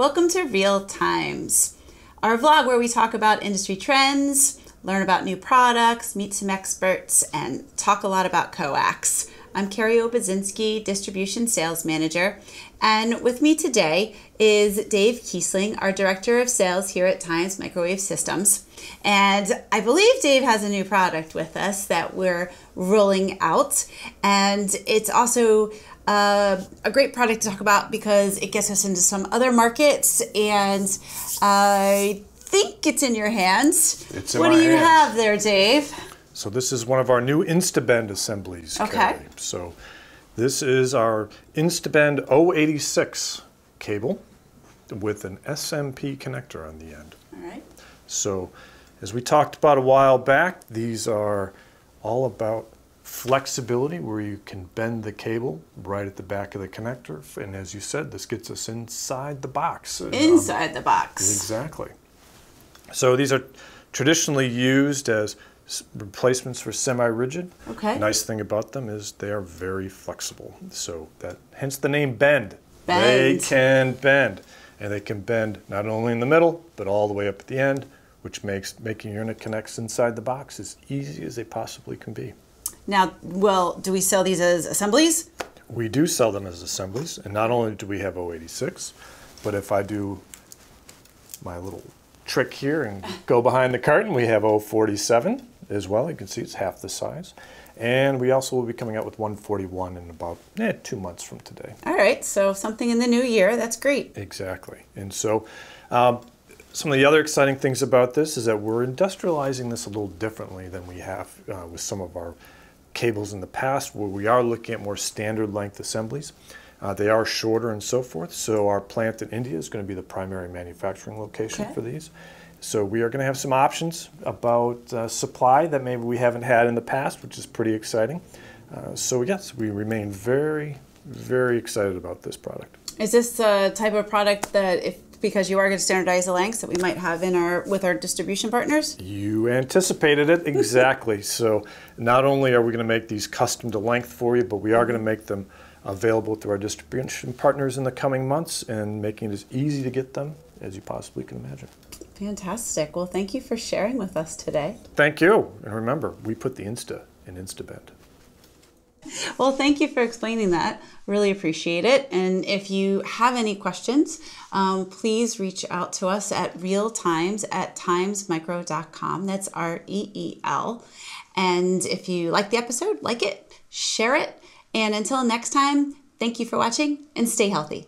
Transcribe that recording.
Welcome to Reel Times, our vlog where we talk about industry trends, learn about new products, meet some experts, and talk a lot about coax. I'm Carrie Obedzinski, Distribution Sales Manager, and with me today is Dave Kiesling, our Director of Sales here at Times Microwave Systems. And I believe Dave has a new product with us that we're rolling out, and it's also uh, a great product to talk about because it gets us into some other markets, and I think it's in your hands. It's in what do you hands. have there, Dave? So this is one of our new Instabend assemblies. Okay. Carrie. So this is our Instabend 086 cable with an SMP connector on the end. All right. So as we talked about a while back, these are all about flexibility where you can bend the cable right at the back of the connector. And as you said, this gets us inside the box. Um, Inside the box. Exactly. So these are traditionally used as replacements for semi-rigid. Okay. Nice thing about them is they are very flexible. So that hence the name bend. They can bend, and they can bend not only in the middle but all the way up at the end, which makes making your interconnects inside the box as easy as they possibly can be. Now, well, do we sell these as assemblies? We do sell them as assemblies, and not only do we have 086, but if I do my little trick here and go behind the curtain, we have 047 as well. You can see it's half the size. And we also will be coming out with 141 in about eh, two months from today. All right, so something in the new year. That's great. Exactly. And so, um, some of the other exciting things about this is that we're industrializing this a little differently than we have uh, with some of our cables in the past, where we are looking at more standard length assemblies. Uh, they are shorter and so forth. So, our plant in India is going to be the primary manufacturing location Okay. for these. So, we are going to have some options about uh, supply that maybe we haven't had in the past, which is pretty exciting. Uh, so, yes, we remain very, very excited about this product. Is this a type of product that, if because you are going to standardize the lengths that we might have in our with our distribution partners? You anticipated it exactly. so not only are we going to make these custom to length for you, but we are going to mm-hmm. make them available through our distribution partners in the coming months and making it as easy to get them as you possibly can imagine. Fantastic. Well, thank you for sharing with us today. Thank you. And remember, we put the Insta in Instabend. Well, thank you for explaining that. Really appreciate it. And if you have any questions, um, please reach out to us at reeltimes at timesmicro.com. That's R E E L. And if you like the episode, like it, share it. And until next time, thank you for watching and stay healthy.